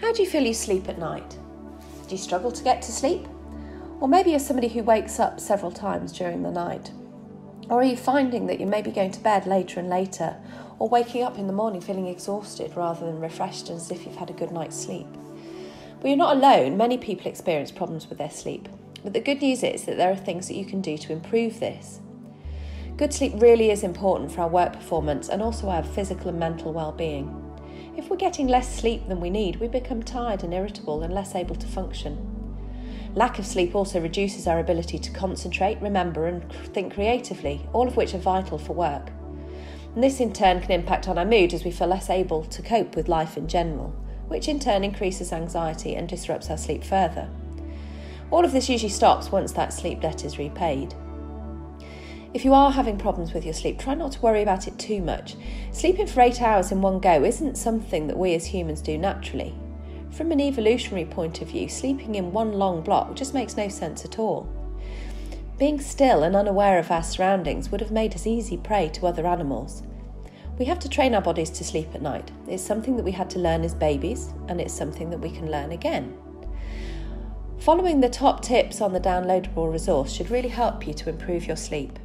How do you feel you sleep at night? Do you struggle to get to sleep? Or maybe you're somebody who wakes up several times during the night. Or are you finding that you may be going to bed later and later, or waking up in the morning feeling exhausted rather than refreshed as if you've had a good night's sleep? Well, you're not alone. Many people experience problems with their sleep. But the good news is that there are things that you can do to improve this. Good sleep really is important for our work performance and also our physical and mental well-being. If we're getting less sleep than we need, we become tired and irritable and less able to function. Lack of sleep also reduces our ability to concentrate, remember, and think creatively, all of which are vital for work. And this in turn can impact on our mood as we feel less able to cope with life in general, which in turn increases anxiety and disrupts our sleep further. All of this usually stops once that sleep debt is repaid. If you are having problems with your sleep, try not to worry about it too much. Sleeping for eight hours in one go isn't something that we as humans do naturally. From an evolutionary point of view, sleeping in one long block just makes no sense at all. Being still and unaware of our surroundings would have made us easy prey to other animals. We have to train our bodies to sleep at night. It's something that we had to learn as babies, and it's something that we can learn again. Following the top tips on the downloadable resource should really help you to improve your sleep.